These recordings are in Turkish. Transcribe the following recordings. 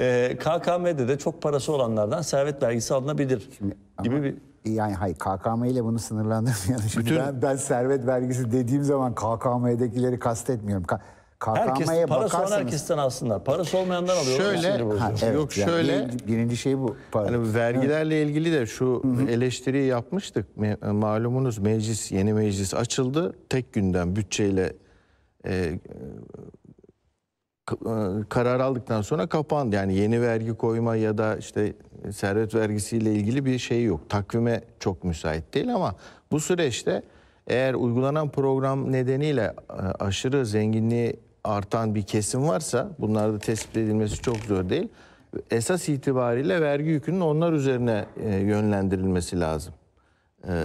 e, KKM'de de çok parası olanlardan servet vergisi alınabilir gibi bir Yani hayır KKM ile bunu sınırlandırmayalım. Şimdi Bütün- ben, ben servet vergisi dediğim zaman KKM'dekileri kastetmiyorum. Ka- herkes KKM'ye parası olan bakarsanız... herkesten alsınlar. Parası olmayandan alıyorlar. Şöyle-. Ha, evet, Yok, yani şöyle- birinci, birinci şey bu. Para. Hani vergilerle ilgili de şu eleştiriyi yapmıştık. Me- Malumunuz meclis, yeni meclis açıldı. Tek günden bütçeyle e, e, karar aldıktan sonra kapandı. Yani yeni vergi koyma ya da işte servet vergisiyle ilgili bir şey yok. Takvime çok müsait değil ama bu süreçte eğer uygulanan program nedeniyle e, aşırı zenginliği artan bir kesim varsa bunlarda tespit edilmesi çok zor değil. Esas itibariyle vergi yükünün onlar üzerine e, yönlendirilmesi lazım.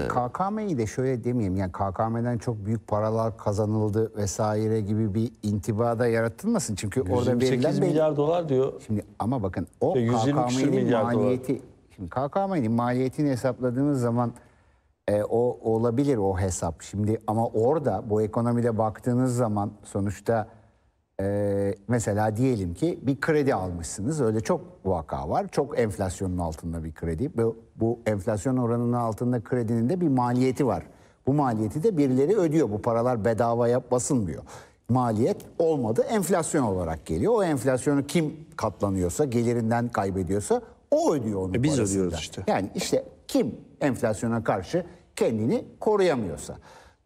KKM'yi de şöyle demeyeyim yani KKM'den çok büyük paralar kazanıldı vesaire gibi bir intibada yaratılmasın. Çünkü orada 128 verilen belli. milyar dolar diyor. Şimdi ama bakın o Ve 120 küsür KKM'nin milyar dolar. maliyeti şimdi KKM'nin maliyetini hesapladığınız zaman e, o olabilir o hesap. Şimdi ama orada bu ekonomide baktığınız zaman sonuçta e, mesela diyelim ki bir kredi almışsınız. Öyle çok vaka var. Çok enflasyonun altında bir kredi. Bu, bu enflasyon oranının altında kredinin de bir maliyeti var. Bu maliyeti de birileri ödüyor. Bu paralar bedavaya basılmıyor. Maliyet olmadı enflasyon olarak geliyor. O enflasyonu kim katlanıyorsa, gelirinden kaybediyorsa o ödüyor onun E biz parasını ödüyoruz işte. Yani işte kim enflasyona karşı kendini koruyamıyorsa.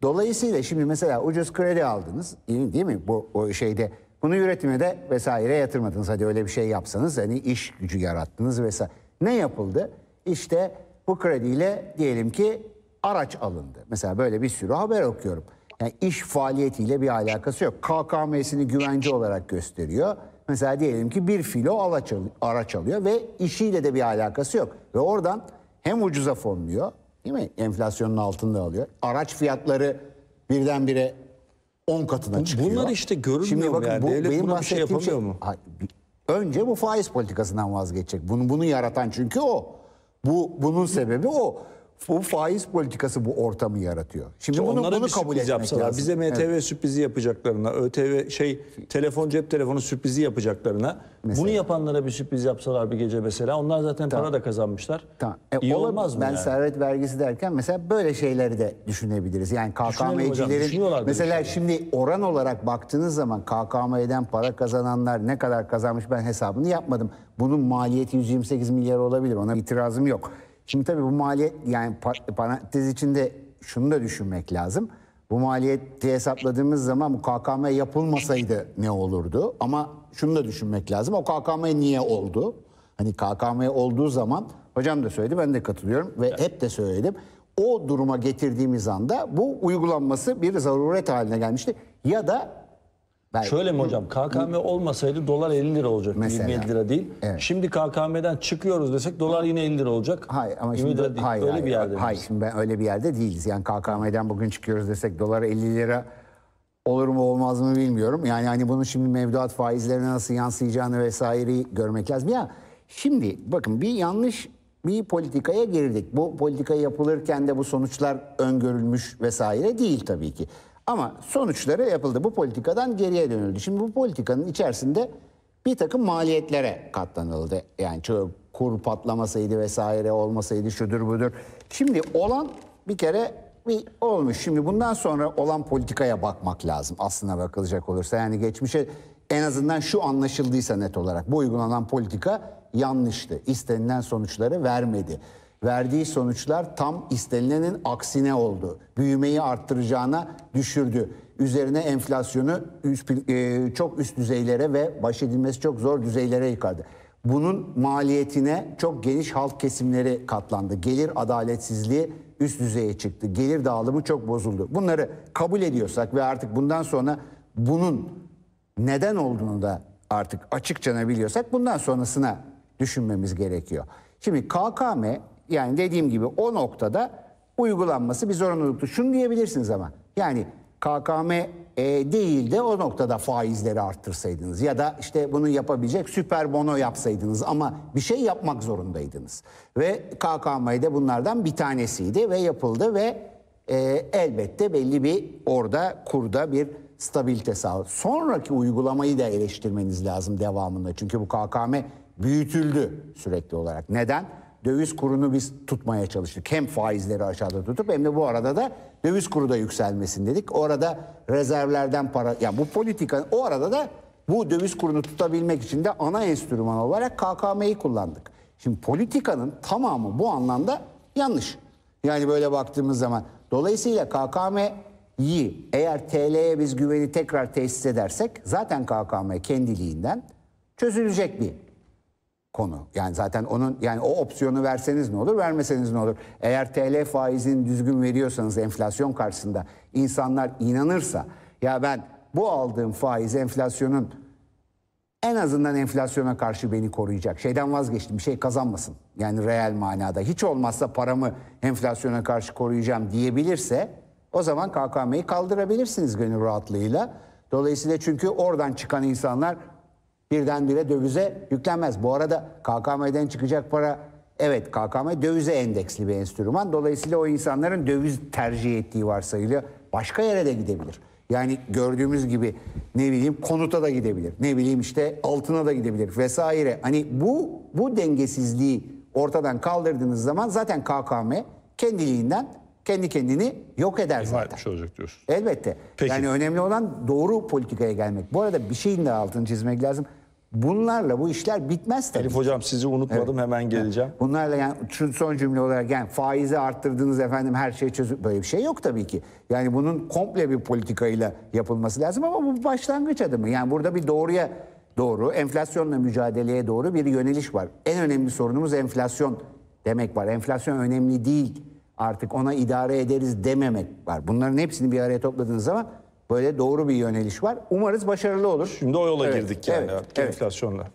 Dolayısıyla şimdi mesela ucuz kredi aldınız değil mi bu o şeyde bunu üretime de vesaire yatırmadınız. Hadi öyle bir şey yapsanız hani iş gücü yarattınız vesaire. Ne yapıldı? İşte bu krediyle diyelim ki araç alındı. Mesela böyle bir sürü haber okuyorum. Yani iş faaliyetiyle bir alakası yok. KKM'sini güvence olarak gösteriyor. Mesela diyelim ki bir filo araç alıyor ve işiyle de bir alakası yok. Ve oradan hem ucuza fonluyor değil mi? Enflasyonun altında alıyor. Araç fiyatları birdenbire 10 katına çıkıyor. bunlar işte görünmüyor mu yani? Devlet buna bir şey bahsettiğim yapamıyor mu? Hayır, bir- önce bu faiz politikasından vazgeçecek. Bunu bunu yaratan çünkü o. Bu bunun sebebi o. Bu faiz politikası bu ortamı yaratıyor. Şimdi bunu, onlara bunu bir kabul etmek yapsalar, lazım. bize MTV Evet. sürprizi yapacaklarına, ÖTV şey telefon cep telefonu sürprizi yapacaklarına, bunu yapanlara bir sürpriz yapsalar bir gece mesela, onlar zaten para da kazanmışlar. Tamam. E, İyi olabilir. olmaz mı Ben yani? servet vergisi derken mesela böyle şeyleri de düşünebiliriz. Yani KKM'cilerin mesela şimdi oran olarak baktığınız zaman KKM'den para kazananlar ne kadar kazanmış ben hesabını yapmadım. Bunun maliyeti 128 milyar olabilir. Ona itirazım yok. Şimdi tabii bu maliyet yani pa- parantez içinde şunu da düşünmek lazım. Bu maliyeti hesapladığımız zaman bu KKM yapılmasaydı ne olurdu? Ama şunu da düşünmek lazım. O KKM niye oldu? Hani KKM olduğu zaman hocam da söyledi ben de katılıyorum ve hep de söyledim. O duruma getirdiğimiz anda bu uygulanması bir zaruret haline gelmişti. Ya da ben, Şöyle mi hocam? KKM olmasaydı dolar 50 lira olacak. Mesela. 27 lira değil. Evet. Şimdi KKM'den çıkıyoruz desek dolar yine 50 lira olacak. Hayır ama 20 şimdi lira değil. hayır, Öyle hayır, bir yerde. Hayır miyiz? şimdi ben öyle bir yerde değiliz. Yani KKM'den bugün çıkıyoruz desek dolar 50 lira olur mu olmaz mı bilmiyorum. Yani hani bunun şimdi mevduat faizlerine nasıl yansıyacağını vesaireyi görmek lazım. Ya şimdi bakın bir yanlış bir politikaya girdik. Bu politika yapılırken de bu sonuçlar öngörülmüş vesaire değil tabii ki. Ama sonuçları yapıldı. Bu politikadan geriye dönüldü. Şimdi bu politikanın içerisinde bir takım maliyetlere katlanıldı. Yani kur patlamasaydı vesaire olmasaydı şudur budur. Şimdi olan bir kere bir olmuş. Şimdi bundan sonra olan politikaya bakmak lazım aslına bakılacak olursa. Yani geçmişe en azından şu anlaşıldıysa net olarak bu uygulanan politika yanlıştı. İstenilen sonuçları vermedi. Verdiği sonuçlar tam istenilenin aksine oldu. Büyümeyi arttıracağına düşürdü. Üzerine enflasyonu üst- e, çok üst düzeylere ve baş edilmesi çok zor düzeylere yıkardı. Bunun maliyetine çok geniş halk kesimleri katlandı. Gelir adaletsizliği üst düzeye çıktı. Gelir dağılımı çok bozuldu. Bunları kabul ediyorsak ve artık bundan sonra bunun neden olduğunu da artık açıkça biliyorsak bundan sonrasına düşünmemiz gerekiyor. Şimdi KKM yani dediğim gibi o noktada uygulanması bir zorunluluktu. Şunu diyebilirsiniz ama yani KKM e, değil de o noktada faizleri arttırsaydınız ya da işte bunu yapabilecek süper bono yapsaydınız ama bir şey yapmak zorundaydınız. Ve KKM de bunlardan bir tanesiydi ve yapıldı ve e, elbette belli bir orada kurda bir stabilite sağladı. Sonraki uygulamayı da eleştirmeniz lazım devamında. Çünkü bu KKM büyütüldü sürekli olarak. Neden? Döviz kurunu biz tutmaya çalıştık. Hem faizleri aşağıda tutup hem de bu arada da döviz kuru da yükselmesin dedik. Orada rezervlerden para, yani bu politika o arada da bu döviz kurunu tutabilmek için de ana enstrüman olarak KKM'yi kullandık. Şimdi politikanın tamamı bu anlamda yanlış. Yani böyle baktığımız zaman. Dolayısıyla KKM'yi eğer TL'ye biz güveni tekrar tesis edersek zaten KKM kendiliğinden çözülecek bir konu. Yani zaten onun yani o opsiyonu verseniz ne olur, vermeseniz ne olur? Eğer TL faizini düzgün veriyorsanız enflasyon karşısında insanlar inanırsa ya ben bu aldığım faiz enflasyonun en azından enflasyona karşı beni koruyacak. Şeyden vazgeçtim bir şey kazanmasın. Yani reel manada. Hiç olmazsa paramı enflasyona karşı koruyacağım diyebilirse o zaman KKM'yi kaldırabilirsiniz gönül rahatlığıyla. Dolayısıyla çünkü oradan çıkan insanlar birdenbire dövize yüklenmez. Bu arada KKM'den çıkacak para evet KKM dövize endeksli bir enstrüman. Dolayısıyla o insanların döviz tercih ettiği varsayılıyor. Başka yere de gidebilir. Yani gördüğümüz gibi ne bileyim konuta da gidebilir. Ne bileyim işte altına da gidebilir vesaire. Hani bu bu dengesizliği ortadan kaldırdığınız zaman zaten KKM kendiliğinden kendi kendini yok eder İhmal zaten. etmiş olacak diyorsun. Elbette. Peki. Yani önemli olan doğru politikaya gelmek. Bu arada bir şeyin de altını çizmek lazım. Bunlarla bu işler bitmez tabii. Elif hocam sizi unutmadım hemen geleceğim. Bunlarla yani şu son cümle olarak yani faizi arttırdınız efendim her şey çözüp böyle bir şey yok tabii ki. Yani bunun komple bir politikayla yapılması lazım ama bu başlangıç adımı. Yani burada bir doğruya doğru enflasyonla mücadeleye doğru bir yöneliş var. En önemli sorunumuz enflasyon demek var. Enflasyon önemli değil artık ona idare ederiz dememek var. Bunların hepsini bir araya topladığınız zaman böyle doğru bir yöneliş var. Umarız başarılı olur. Şimdi o yola Evet, girdik yani evet, artık evet. enflasyonla.